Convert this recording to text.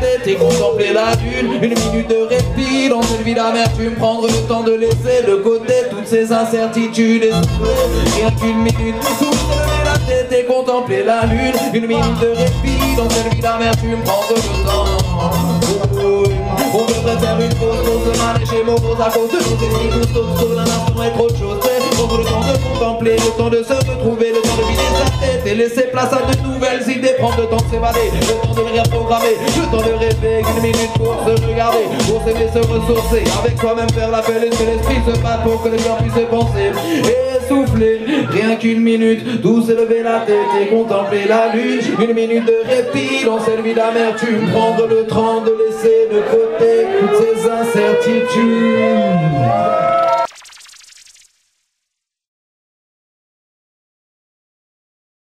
tête et contempler la lune. Une minute de répit dans une vie d'amertume. Prendre le temps de laisser de côté toutes ces incertitudes. Et rien qu'une minute, tout lever la tête et contempler la lune. Une minute de répit dans une vie d'amertume. Prendre le temps. On devrait faire une pause, mal et chez Morose à cause de nos esprits tous autour d'un instant et trop de choses Prendre le temps de contempler, le temps de se retrouver, le temps de vider sa tête et laisser place à de nouvelles Prendre le temps de s'évader, le temps de rien programmer, le temps de rêver, une minute pour se regarder Pour s'aimer, se ressourcer, avec toi-même faire la paix, laisser l'esprit se battre pour que le cœur puisse penser. Et souffler, rien qu'une minute, douce lever la tête et contempler la lune. Une minute de répit dans cette vie d'amertume Prendre le temps de laisser de côté toutes ces incertitudes